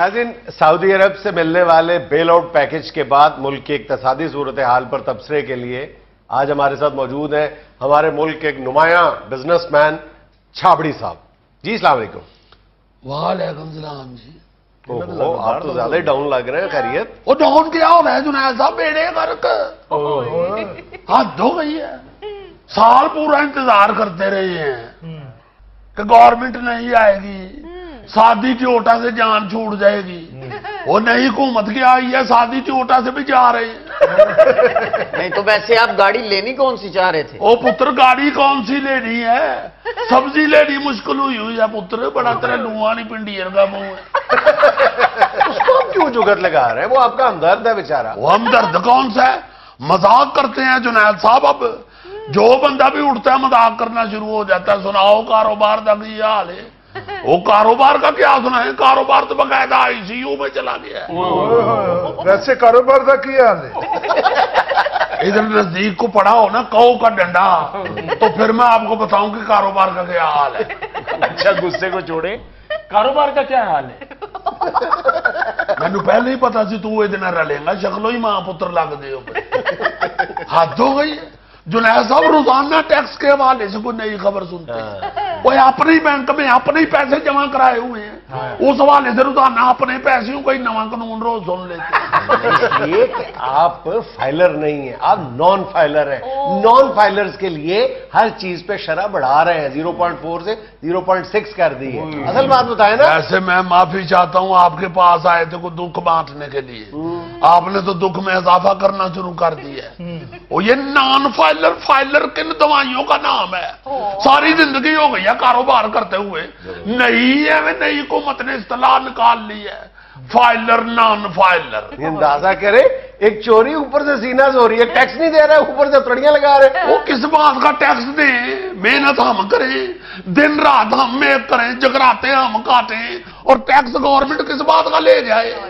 ناظرین سعودی عرب سے ملنے والے بیل آؤٹ پیکج کے بعد ملک کی اقتصادی صورتحال پر تبصرے کے لیے آج ہمارے ساتھ موجود ہیں ہمارے ملک کے ایک نمایاں بزنس مین چھابڑی صاحب۔ جی السلام علیکم۔ وعلیکم السلام جی۔ آپ تو زیادہ ہی ڈاؤن لگ رہے ہیں خیریت؟ وہ ڈاؤن کیا؟ ہو رہا ہے جنید صاحب بیڑے غرق۔ حد ہو گئی ہے۔ سال پورا انتظار کرتے رہے ہیں کہ گورنمنٹ نہیں آئے گی۔ سادی ٹیوٹا سے جان چھوٹ جائے گی وہ نئی حکومت کی آئی ہے سادی ٹیوٹا سے بھی جا رہے ہیں نہیں تو ویسے آپ گاڑی لینی کون سی چاہ رہے تھے وہ پتر گاڑی کون سی لینی ہے سبزی لینی مشکل ہوئی ہوئی ہے پتر بڑا تیرے لوہا نہیں پنڈی کا منہ ہے اس کو ہم کیوں جگت لگا رہے ہیں وہ آپ کا ہمدرد ہے بیچارہ وہ ہمدرد کون سا ہے مذاق کرتے ہیں جنید صاحب اب جو بندہ بھی اٹھتا ہے مذاق کرنا شروع ہو جاتا ہے سناؤ کاروبار تک یہ حال ہے وہ کاروبار کا کیا سنا ہے؟ کاروبار تو باقاعدہ آئی سی یو میں چلا گیا ہے۔ ویسے کاروبار کا کیا حال ہے؟ ادھر نزدیک کو پڑا ہو نا کو کا ڈنڈا۔ تو پھر میں آپ کو بتاؤں کہ کاروبار کا کیا حال ہے۔ اچھا غصے کو چھوڑے۔ کاروبار کا کیا حال ہے؟ مینو پہلے ہی پتا سی تو یہ رلے گا شکلو ہی ماں پتر لگ دے ہو حد ہو گئی ہے۔ جنید صاحب روزانہ ٹیکس کے حوالے سے کوئی نئی خبر سنتے۔ ہیں وہ اپنے ہی بینک میں اپنے ہی پیسے جمع کرائے ہوئے ہیں۔ اس حوالے سے روزانہ اپنے پیسے کوئی نواں قانون روز سن لیتے ہیں۔ یہ کہ آپ فائلر نہیں ہیں آپ نان فائلر ہیں۔ نان فائلرز کے لیے ہر چیز پہ شرح بڑھا رہے ہیں۔ زیرو پوائنٹ فور سے زیرو پوائنٹ سکس کر دی ہے۔ اصل بات بتائیں نا۔ ایسے میں معافی چاہتا ہوں آپ کے پاس آئے تھے کوئی دکھ بانٹنے کے لیے۔ آپ نے تو دکھ میں اضافہ کرنا شروع کر دیا ہے۔ وہ یہ نان فائلر فائلر کن دوائیوں کا نام ہے؟ ساری زندگی ہو گئی ہے کاروبار کرتے ہوئے۔ نئی ہے وہ نئی حکومت نے اصطلاح نکال لی ہے۔ Filer non filer. یہ اندازہ کرے ایک چوری اوپر سے سینہ سے ہو رہی ہے ٹیکس نہیں دے رہا ہے اوپر سے تڑیاں لگا رہے۔ وہ کس بات کا ٹیکس دیں محنت ہم کریں دن رات ہم میک کریں جگراتے ہم کاٹیں اور ٹیکس گورنمنٹ کس بات کا لے جائے؟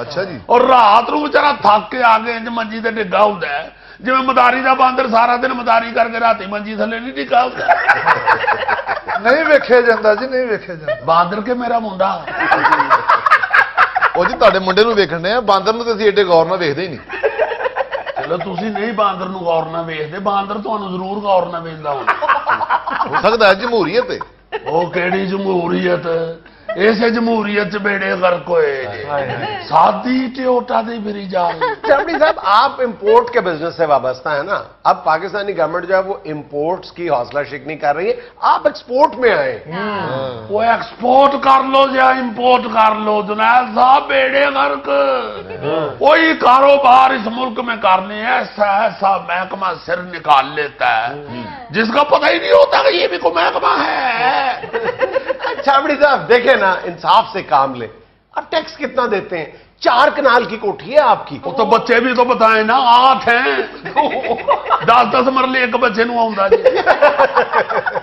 ਅੱਛਾ ਜੀ। ਔਰ ਰਾਤ ਨੂੰ ਵਿਚਾਰਾ ਥੱਕ ਕੇ ਆ ਕੇ ਇੰਜ ਮੰਜੀ ਤੇ ਡਿੱਗਾ ਹੁੰਦਾ ਹੈ। ਜਿਵੇਂ ਮਦਾਰੀ ਦਾ ਬਾਂਦਰ ਸਾਰਾ ਦਿਨ ਮਦਾਰੀ ਕਰਕੇ ਰਾਤੀ ਮੰਜੀ ਥੱਲੇ ਨਹੀਂ ਡਿੱਗਾ ਹੁੰਦਾ। ਨਹੀਂ ਵੇਖਿਆ ਜਾਂਦਾ ਜੀ ਨਹੀਂ ਵੇਖਿਆ ਜਾਂਦਾ। ਬਾਂਦਰ ਕੇ ਮੇਰਾ ਮੁੰਡਾ? ਉਹ ਜੀ ਤੁਹਾਡੇ ਮੁੰਡੇ ਨੂੰ ਵੇਖਣੇ ਆ ਬਾਂਦਰ ਨੂੰ ਤੇ ਅਸੀਂ ਏਡੇ ਗੌਰ ਨਾਲ ਵੇਖਦੇ ਹੀ ਨਹੀਂ। ਚਲੋ ਤੁਸੀਂ ਨਹੀਂ ਬਾਂਦਰ ਨੂੰ ਗੌਰ ਨਾਲ ਵੇਖਦੇ ਬਾਂਦਰ ਤੁਹਾਨੂੰ ਜ਼ਰੂਰ ਗੌਰ ਨਾਲ ਵੇਖਦਾ ਹੋਣਾ। ਹੋ ਸਕਦਾ ਹੈ ਜਮਹੂਰੀਅਤ ਹੈ ਉਹ ਕਿਹੜੀ ਜਮਹੂਰੀਅਤ? ایسے جمہوریت بیڑے غرق ہوئے سادی ٹیوٹا دی پھری جان۔ چمڑی صاحب آپ امپورٹ کے بزنس سے وابستہ ہیں نا۔ اب پاکستانی گورنمنٹ جو ہے وہ امپورٹس کی حوصلہ شکنی کر رہی ہے۔ آپ ایکسپورٹ میں آئے۔ ہاں۔ وہ ایکسپورٹ کر لو یا امپورٹ کر لو۔ جنید صاحب بیڑے غرق۔ ہاں۔ کوئی کاروبار اس ملک میں کرنے ایسا ایسا محکمہ سر نکال لیتا ہے۔ ہاں۔ جس کا پتہ ہی نہیں ہوتا کہ یہ بھی کوئی محکمہ ہے۔ چمڑی صاحب دیکھیں نا انصاف سے کام لے۔ آپ ٹیکس کتنا دیتے ہیں؟ چار کنال کی کوٹھی ہے آپ کی۔ وہ تو بچے بھی تو بتائیں نا آٹھ ہیں۔ دس دس مرلے ایک بچے نو آؤں جی۔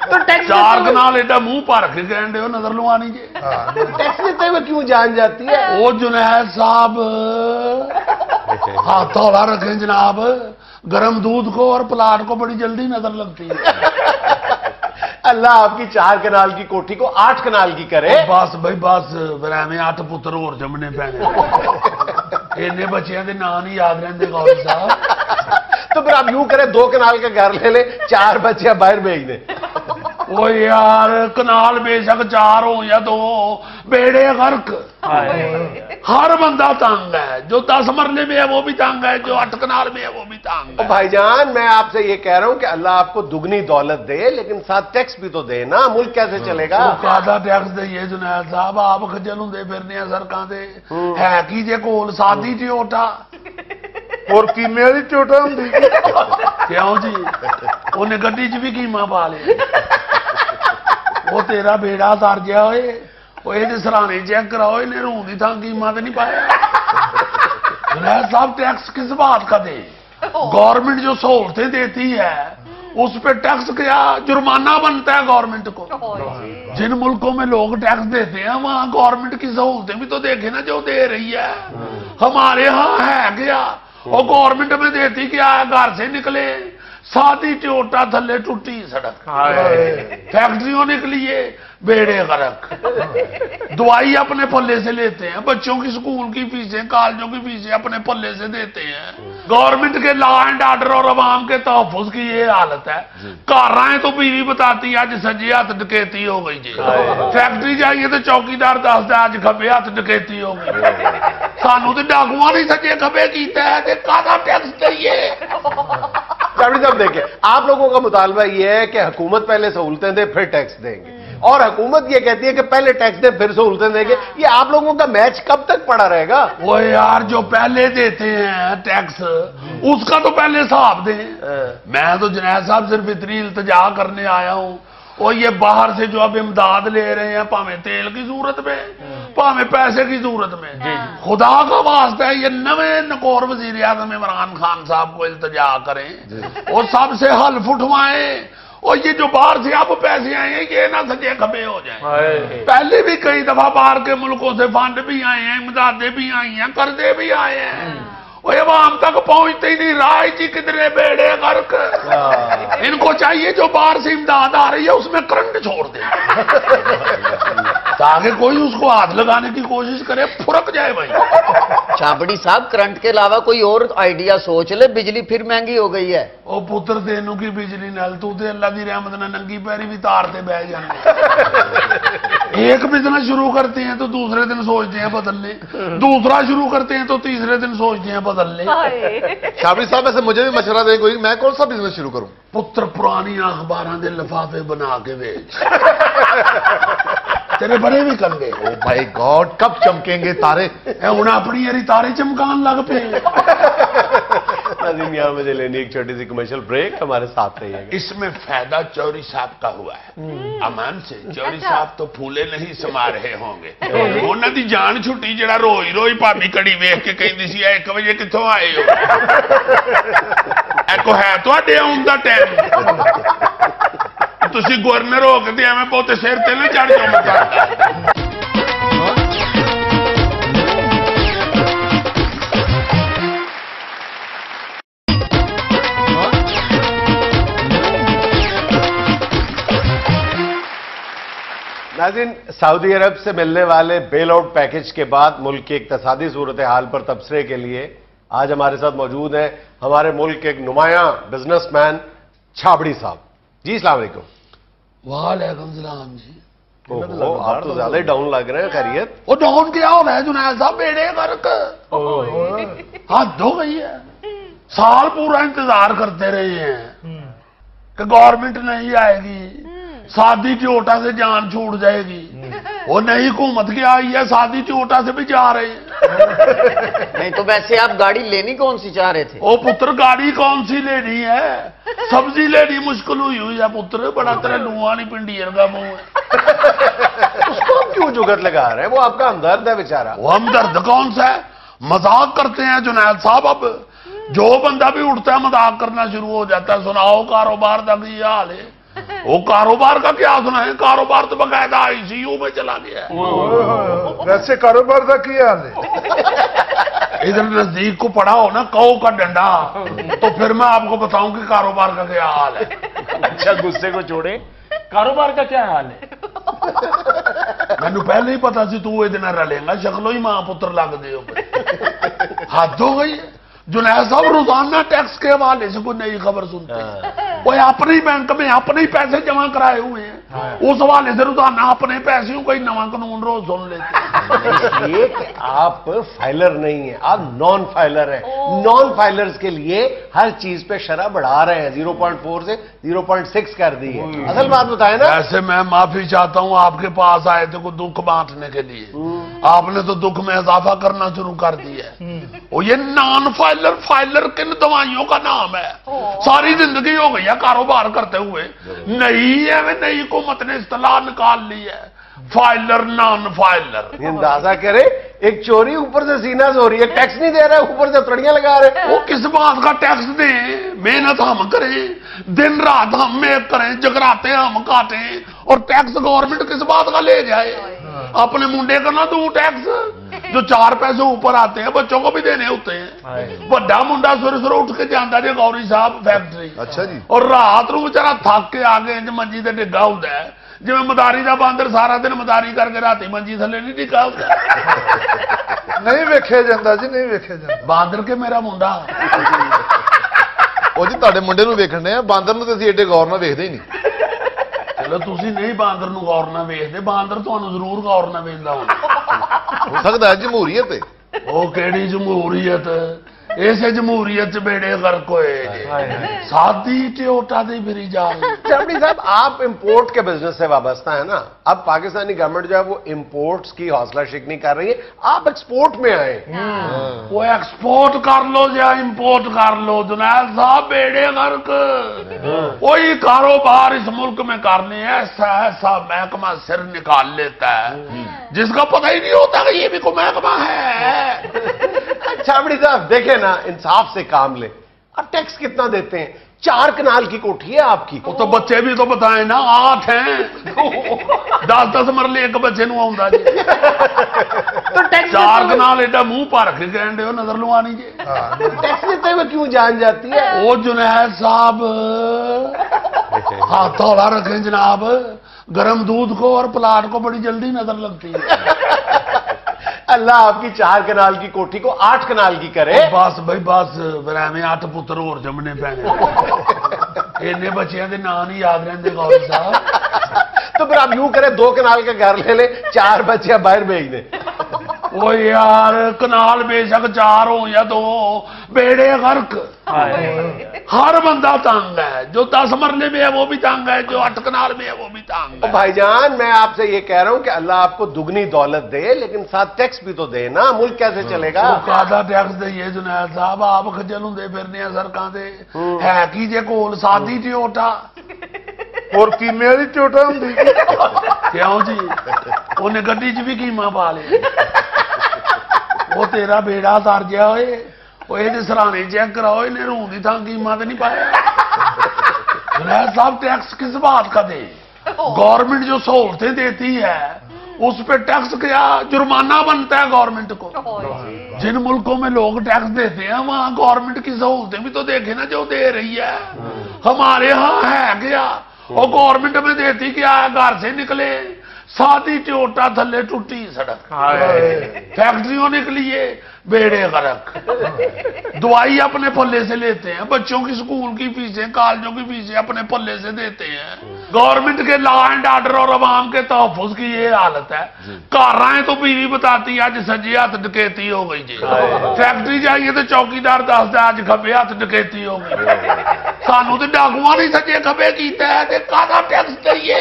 تو ٹیکس چار کنال ایڈا منہ پار کے کہن دے نظر لوانی جی۔ ٹیکس دیتے ہوئے کیوں جان جاتی ہے؟ وہ جنید صاحب ہاتھ تھوڑا رکھیں جناب۔ گرم دودھ کو اور پلاٹ کو بڑی جلدی نظر لگتی ہے۔ اللہ آپ کی چار کنال کی کوٹھی کو آٹھ کنال کی کرے۔ بس بھائی بس پھر ایویں اٹھ پتر اور جمنے پینے۔ اینے بچیاں دے نام نہیں یاد رہندے گوری صاحب۔ تو پھر آپ یوں کریں دو کنال کا گھر لے لیں چار بچے باہر بھیج دیں۔ وہ یار کنال بے شک چار ہو یا دو بیڑے غرق ہر بندہ تانگ ہے جو دس مرلے میں ہے وہ بھی تانگ ہے جو اٹھ کنال میں ہے وہ بھی تانگ ہے بھائی جان میں آپ سے یہ کہہ رہا ہوں کہ اللہ آپ کو دگنی دولت دے لیکن ساتھ ٹیکس بھی تو دے نا ملک کیسے چلے گا وہ کادا ٹیکس دئیے جنید صاحب آپ خجل ہوں دے پھرنے ہیں سڑکاں دے ہے کی جے کول سادی ٹیوٹا اور کیمے والی ٹوٹا ہوندی کیوں جی انہیں گڈی چ بھی قیمہ پا لے وہ تیرا بیڑا تر گیا ہوئے وہ یہ سرانے چیک کراؤ انہیں روح دی تھان قیمہ تے نہیں پایا جنید صاحب ٹیکس کس بات کا دے گورنمنٹ جو سہولتیں دیتی ہے اس پہ ٹیکس کیا جرمانہ بنتا ہے گورنمنٹ کو جن ملکوں میں لوگ ٹیکس دیتے ہیں وہاں گورنمنٹ کی سہولتیں بھی تو دیکھیں نا جو دے رہی ہے ہمارے ہاں ہے کیا وہ گورنمنٹ میں دیتی کیا ہے گھر سے نکلے سادی ٹیوٹا تھلے ٹوٹی سڑک۔ فیکٹریوں نکلیے بیڑے غرق۔ دوائی اپنے پلے سے لیتے ہیں۔ بچوں کی سکول کی فیسیں کالجوں کی فیسیں اپنے پلے سے دیتے ہیں۔ گورنمنٹ کے لا اینڈ آرڈر اور عوام کے تحفظ کی یہ حالت ہے۔ جی۔ کارائیں تو بیوی بتاتی آج سجی ہاتھ ڈکیتی ہو گئی جی۔ فیکٹری جائیے تو چوکی دار دستا آج کھبے ہاتھ ڈکیتی ہو گئی۔ سانو تو ڈاکواں نہیں سجے کھبے کیتا ہے کہ کادا ٹیکس دئیے۔ سیونٹی سیون دیکھیں آپ لوگوں کا مطالبہ یہ ہے کہ حکومت پہلے سہولتیں دے پھر ٹیکس دیں گے اور حکومت یہ کہتی ہے کہ پہلے ٹیکس دے پھر سہولتیں دیں گے یہ آپ لوگوں کا میچ کب تک پڑا رہے گا وہ یار جو پہلے دیتے ہیں ٹیکس اس کا تو پہلے صاحب دیں میں تو جنید صاحب صرف اتنی التجا کرنے آیا ہوں اور یہ باہر سے جو اب امداد لے رہے ہیں پامے تیل کی ضرورت میں پامے پیسے کی ضرورت میں۔ جی، جی۔ خدا کا واسطہ ہے یہ نوے نکور وزیر اعظم عمران خان صاحب کو التجا کریں۔ جی۔ اور سب سے حلف اٹھوائیں اور یہ جو باہر سے آپ پیسے آئے ہیں یہ نہ سجے کھبے ہو جائیں۔ پہلے بھی کئی دفعہ باہر کے ملکوں سے فنڈ بھی آئے ہیں امدادیں بھی آئی ہیں قرضے بھی آئے ہیں۔ ہم تک پہنچتے ہی نہیں رائے جی کتنے بیڑے غرق۔ ان کو چاہیے جو باہر سے امداد آ رہی ہے اس میں کرنٹ چھوڑ دیں۔ تاکہ کوئی اس کو ہاتھ لگانے کی کوشش کرے پھرک جائے بھائی۔ چابڑی صاحب کرنٹ کے علاوہ کوئی اور آئیڈیا سوچ لے بجلی پھر مہنگی ہو گئی ہے۔ او پتر دینو کی بجلی نل تو تے اللہ دی رحمت نہ ننگی پیری بھی تارتے بہ جانے۔ ایک بزنس شروع کرتے ہیں تو دوسرے دن سوچتے ہیں بدل لے۔ دوسرا شروع کرتے ہیں تو تیسرے دن سوچتے ہیں بدل لے۔ شابری صاحب ایسے مجھے بھی مشورہ دیں کوئی میں کون سا بزنس شروع کروں؟ پتر پرانی اخباراں دے لفافے بنا کے بیچ تیرے بڑے بھی کنگے او بھائی گوڈ کب چمکیں گے تارے؟ اے انہا اپنی یاری تارے چمکان لگ پہ ناظرین یہاں مجھے لینی ایک چھوٹی سی کمیشل بریک ہمارے ساتھ رہی ہے۔ اس میں فیدہ چوری صاحب کا ہوا ہے۔ امان سے اچھا، چوری اچھا۔ صاحب تو پھولے نہیں سما رہے ہوں گے۔ وہ انہوں دی جان چھوٹی جڑا روئی روئی پاپی کڑی ویخ کے کہیں دیسی آئے ایک بجے کتوں آئے ہو? اے کو ہے تو آ دیا ہوں دا ٹیم ਤੁਸੀਂ ਗਵਰਨਰ ਹੋ ਕੇ ਤੇ ਐਵੇਂ ਬਹੁਤੇ ਸਿਰ ਤੇ ਨਾ ਚੜ ਜਾਓ ناظرین سعودی عرب سے ملنے والے بیل آؤٹ پیکج کے بعد ملک کی اقتصادی صورتحال پر تبصرے کے لیے آج ہمارے ساتھ موجود ہیں ہمارے ملک کے ایک نمایاں بزنس مین چھابڑی صاحب جی السلام علیکم وعلیکم السلام جی۔ آپ تو زیادہ ہی ڈاؤن لگ رہے ہیں خیریت؟ وہ ڈاؤن کیا ہو؟ رہا ہے جنید صاحب بیڑے کرک حد ہو گئی ہے۔ سال پورا انتظار کرتے رہے ہیں۔ کہ گورنمنٹ نہیں آئے گی۔ سادی چوٹا سے جان چھوٹ جائے گی۔ وہ نہیں حکومت کے آئی ہے؟ سادی چوٹا سے بھی جا رہے ہیں۔ نہیں تو ویسے آپ گاڑی لینی کون سی چاہ رہے تھے؟ او پتر گاڑی کون سی لینی ہے؟ سبزی لینی مشکل ہوئی ہوئی ہے پتر بڑا تیرے نوانی پنڈی کا منہ ہے۔ اس کو ہم کیوں جگت لگا رہے ہیں؟ وہ آپ کا ہمدرد ہے بچارہ وہ ہمدرد کون سا ہے؟ مذاق کرتے ہیں جنید صاحب اب۔ جو بندہ بھی اٹھتا ہے مذاق کرنا شروع ہو جاتا ہے سناؤ کاروبار کا یہ حال ہے؟ وہ کاروبار کا کیا سنا ہے؟ کاروبار تو بقاعدہ آئی سی یو میں چلا گیا ویسے کاروبار کا کیا ادھر نزدیک کو پڑا ہو نا کو کا ڈنڈا۔ تو پھر میں آپ کو بتاؤں کہ کاروبار کا کیا حال ہے۔ اچھا غصے کو چھوڑے کاروبار کا کیا حال ہے؟ میں نے پہلے ہی پتا سی تو وہ دن رلے گا شکلو ہی ماں پتر لگ دے ہاتھ دو گئی جنید صاحب روزانہ ٹیکس کے حوالے سے کوئی نئی خبر سنتے ہیں۔ ہاں۔ وہ اپنے بینک میں اپنے ہی پیسے جمع کرائے ہوئے ہیں۔ ہاں۔ اس سوال ادھر ادھر نہ اپنے پیسوں کوئی نواں قانون روز سن لیتے آپ فائلر نہیں ہیں آپ نان فائلر ہیں۔ نان فائلرز کے لیے ہر چیز پہ شرح بڑھا رہے ہیں۔ زیرو پوائنٹ فور سے زیرو پوائنٹ سکس کر دی ہے اصل بات بتائیں نا۔ ایسے میں معافی چاہتا ہوں آپ کے پاس آئے تھے کو دکھ بانٹنے کے لیے۔ آپ نے تو دکھ میں اضافہ کرنا شروع کر دیا ہے۔ اور یہ نان فائلر فائلر کن دوائیوں کا نام ہے؟ ساری زندگی ہو گئی ہے کاروبار کرتے ہوئے۔ نہیں ہے نئی کو حکومت نے اصطلاح نکال لی ہے۔ Filer non filer. اندازہ کرے ایک چوری اوپر سے سینہ ہو رہی ہے ٹیکس نہیں دے رہا ہے اوپر سے تڑیاں لگا رہے۔ وہ کس بات کا ٹیکس دیں؟ محنت ہم کریں دن رات ہم محنت کریں جگراتے ہم کاٹیں۔ اور ٹیکس گورنمنٹ کس بات کا لے جائے؟ ہاں۔ اپنے منڈے کا نہ دوں ٹیکس۔ جو چار پیسے اوپر آتے ہیں بچوں کو بھی دینے ہوتے ہیں۔ بڑا منڈا سورے سورے اٹھ کے جانا جی گوری صاحب فیکٹری۔ اچھا جی۔ اور رات نو بچارا تھک کے آ گئے منجی سے ڈگا ہوتا ہے۔ جی میں مداری دا باندر سارا دن مداری کر کے رات منجی تھلے نہیں ڈگا ہوتا۔ نہیں ویکھے جاندہ جی نہیں ویکھے جاندہ باندر کے میرا منڈا۔ وہ جی تے منڈے نو ویکھنے ہیں باندر نو تے ایڈے غور نہ ویکھدے ہی نہیں۔ چلو تسی نہیں باندر نو غور نہ ویکھدے باندر تانوں ضرور غور نہ ویکھدا ہونا۔ ਹੋ ਸਕਦਾ ਹੈ ਜਮਹੂਰੀਅਤ ਹੈ ਉਹ ਕਿਹੜੀ ਜਮਹੂਰੀਅਤ ایسے جمہوریت بیڑے غرق ہوئے ہاں جی۔ جی۔ ہاں جی۔ سادی ٹیوٹا دی بھری جان۔ اچھا، چمڑی صاحب آپ امپورٹ کے بزنس سے وابستہ ہیں نا۔ اب پاکستانی گورنمنٹ جو ہے وہ امپورٹس کی حوصلہ شکنی کر رہی ہے۔ آپ ایکسپورٹ میں آئے۔ ہاں۔ وہ ایکسپورٹ کر لو یا امپورٹ کر لو۔ جنید صاحب بیڑے غرق۔ کوئی کاروبار اس ملک میں کرنے ایسا ایسا محکمہ سر نکال لیتا ہے۔ جس کا پتہ ہی نہیں ہوتا کہ یہ بھی کوئی محکمہ ہے۔ چامڑی صاحب دیکھیں نا انصاف سے کام لے۔ آپ ٹیکس کتنا دیتے ہیں؟ چار کنال کی کوٹھی ہے آپ کی۔ وہ تو بچے بھی تو بتائیں نا آٹھ ہیں۔ دس دس مرلے ایک بچے نو آؤں جی۔ چار کنال ایڈا منہ پا کے کہن ہو نظر لو آنی جی۔ ہاں۔ ٹیکس دیتے ہوئے کیوں جان جاتی ہے؟ وہ جنید صاحب ہاتھ تولا رکھیں جناب۔ گرم دودھ کو اور پلاٹ کو بڑی جلدی نظر لگتی ہے۔ اللہ آپ کی چار کنال کی کوٹھی کو آٹھ کنال کی کرے۔ بس بھائی بس میں آٹھ پتر اور جمنے پہنے اینے بچیاں دے نام نہیں یاد رہندے غور صاحب۔ تو پھر آپ یوں کرے دو کنال کا گھر لے لے چار بچے باہر بھیج دے اوہ یار کنال بے شک چار ہو یا دو بیڑے غرق۔ ہر بندہ تانگ ہے جو دس مرلے میں ہے وہ بھی تانگ ہے جو اٹھ اٹکنار میں ہے وہ بھی تانگ ہے۔ بھائی جان میں آپ سے یہ کہہ رہا ہوں کہ اللہ آپ کو دگنی دولت دے لیکن ساتھ ٹیکس بھی تو دے نا ملک کیسے چلے گا؟ زیادہ ٹیکس دے یہ جنید صاحب آپ خجلوں دے پھرنے سڑکاں دے۔ ہے کی جے کول؟ سادی ٹیوٹا۔ اور کیمے والی ٹیوٹا ہوندی کیوں جی؟ انہیں گڈی چ بھی کیما پا لیا۔ وہ تیرا بیڑا سار گیا ہوئے۔ وہ یہ سرانے چیک کراؤ انہیں روح کی تھان نہیں پایا صاحب ٹیکس کس بات کا دے گورنمنٹ جو سہولتیں دیتی ہے اس پہ ٹیکس کیا جرمانہ بنتا ہے گورنمنٹ کو جن ملکوں میں لوگ ٹیکس دیتے ہیں وہاں گورنمنٹ کی سہولتیں بھی تو دیکھیں نا جو دے رہی ہے ہمارے ہاں ہے کیا اور گورنمنٹ میں دیتی کیا ہے گھر سے نکلے سادی چوٹا تھلے ٹوٹی سڑک فیکٹریوں نکلیے بیڑے غرق. دوائی اپنے پلے سے لیتے ہیں. بچوں کی سکول کی فیسیں کالجوں کی فیسیں اپنے پلے سے دیتے ہیں. گورنمنٹ کے لا اینڈ آرڈر اور عوام کے تحفظ کی یہ حالت ہے. جی۔ کارائیں تو بیوی بتاتی ہے آج سجی ہاتھ ڈکیتی ہو گئی جی۔ فیکٹری جائیے تو چوکیدار دس ہے آج کھبے ہاتھ ڈکیتی ہو گئی۔ سانو تو ڈاکواں نہیں سجے کھبے کیتا ہے تے کادا ٹیکس چاہیے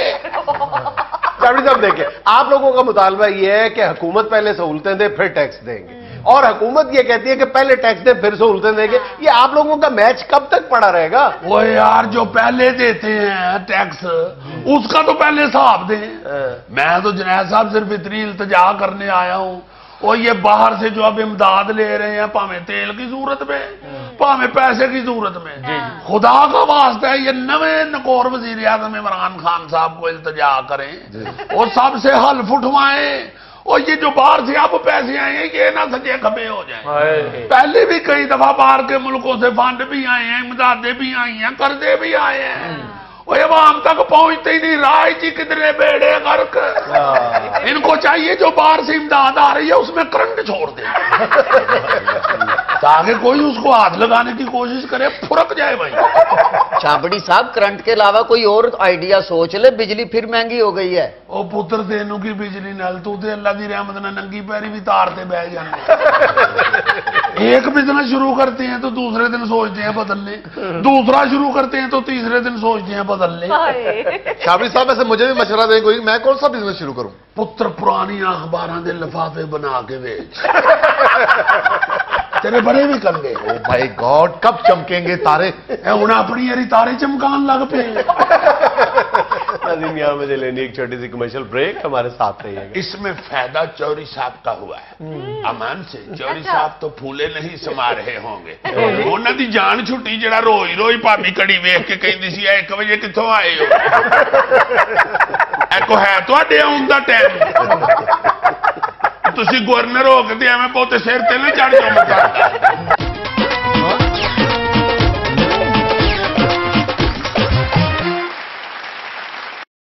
صاحب دیکھیں آپ لوگوں کا مطالبہ یہ ہے کہ حکومت پہلے سہولتیں دے پھر ٹیکس دیں گے۔ اور حکومت یہ کہتی ہے کہ پہلے ٹیکس دے پھر سہولتیں دیں گے یہ آپ لوگوں کا میچ کب تک پڑا رہے گا؟ وہ یار جو پہلے دیتے ہیں ٹیکس اس کا تو پہلے صاحب دیں۔ میں تو جنید صاحب صرف اتنی التجا کرنے آیا ہوں۔ اور یہ باہر سے جو اب امداد لے رہے ہیں پامے تیل کی صورت میں پاہمیں پیسے کی صورت میں۔ جی، جی۔ خدا کا واسطہ ہے یہ نوے نکور وزیر اعظم عمران خان صاحب کو التجا کریں۔ جی۔ اور سب سے حل فٹوائیں اور یہ جو باہر سے آپ پیسے آئے ہیں یہ نہ سجے کھبے ہو جائیں۔ پہلے بھی کئی دفعہ باہر کے ملکوں سے فنڈ بھی آئے ہیں امدادیں بھی آئی ہیں قرضے بھی آئے ہیں۔ ہاں۔ وہ عوام تک پہنچتے ہی نہیں رائے جی کتنے بیڑے گرک ہاں۔ ان کو چاہیے جو باہر سے امداد آ رہی ہے اس میں کرنٹ چھوڑ دیں۔ تاکہ کوئی اس کو ہاتھ لگانے کی کوشش کرے پھرک جائے بھائی۔ چابڑی صاحب کرنٹ کے علاوہ کوئی اور آئیڈیا سوچ لے بجلی پھر مہنگی ہو گئی ہے۔ او پتر دینوں کی بجلی نل تو تے اللہ دی رحمت نہ ننگی پیری بھی تارتے بہ جانے ایک بزنس شروع کرتے ہیں تو دوسرے دن سوچتے ہیں بدل لیں۔ دوسرا شروع کرتے ہیں تو تیسرے دن سوچتے ہیں بدل لیں۔ شابری صاحب ایسے مجھے بھی مشورہ دیں کوئی میں کون سا بزنس شروع کروں؟ پتر پرانی اخباراں دے لفافے بنا کے بیچ تیرے بڑے بھی کنگے او بھائی گوڈ کب چمکیں گے تارے؟ انہیں اپنی یاری تارے چمکان لگ پہ ناظرین یہاں مجھے لینی ایک چھوٹی سی کمیشل بریک ہمارے ساتھ رہی ہے۔ اس میں فیدہ چوری صاحب کا ہوا ہے۔ امان سے اچھا۔ چوری صاحب تو پھولے نہیں سما رہے ہوں گے۔ وہ نہ دی جان چھوٹی جڑا روئی روئی پاپی کڑی ویہ کے کہیں دیسی دسی ایک وجہ کتھو آئے ہو? ایک ہے تو آڈے ہوں دا ٹیم۔ ਤੁਸੀਂ ਗਵਰਨਰ ਹੋ ਕੇ ਤੇ ਐਵੇਂ ਬਹੁਤੇ ਸਿਰ ਤੇ ਨਹੀਂ ਚੜ ਜਾਓ ਮੱਥਾ।